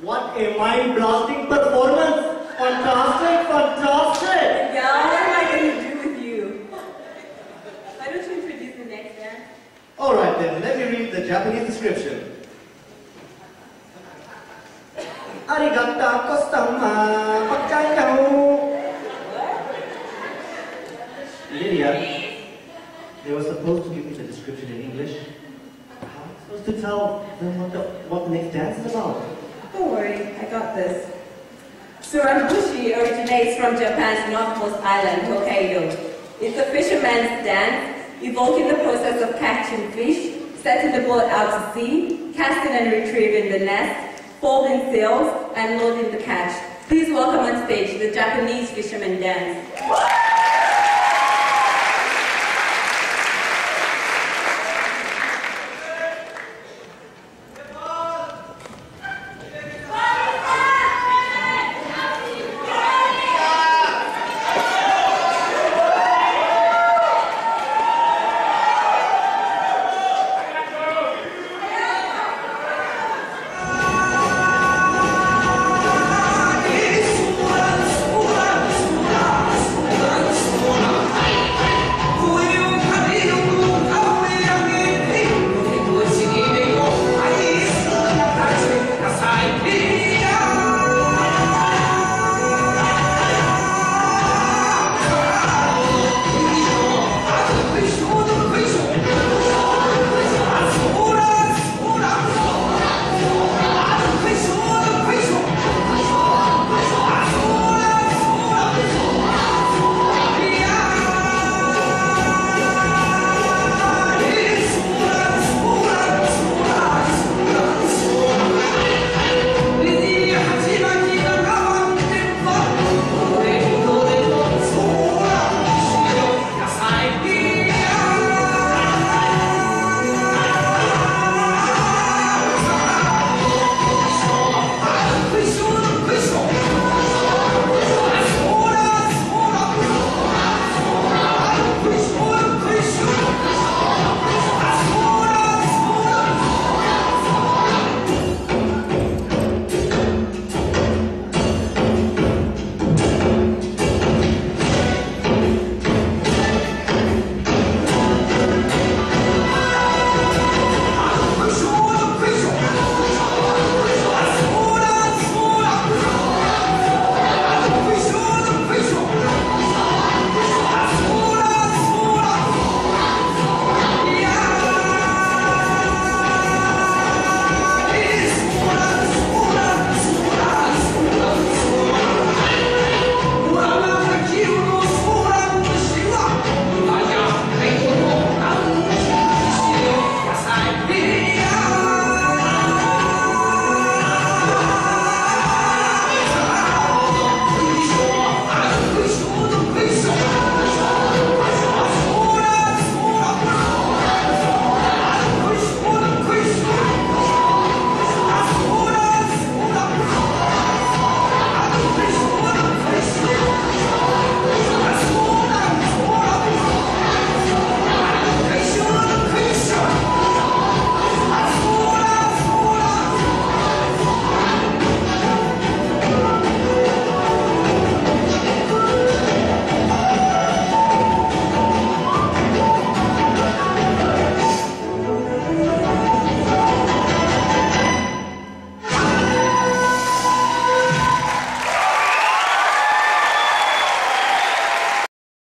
What a mind-blasting performance! Fantastic, fantastic! Yeah, what am I going to do with you? Why don't you introduce the next dance? Alright then, let me read the Japanese description. Arigata kostama pakayo. Lydia, they were supposed to give me the description in English. How am I supposed to tell them what the, what the next dance is about? Worry, I got this. Soranbushi originates from Japan's northmost island, Hokkaido. It's a fisherman's dance, evoking the process of catching fish, setting the boat out to sea, casting and retrieving the nest, folding sails, and loading the catch. Please welcome on stage the Japanese fisherman dance.